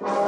Bye.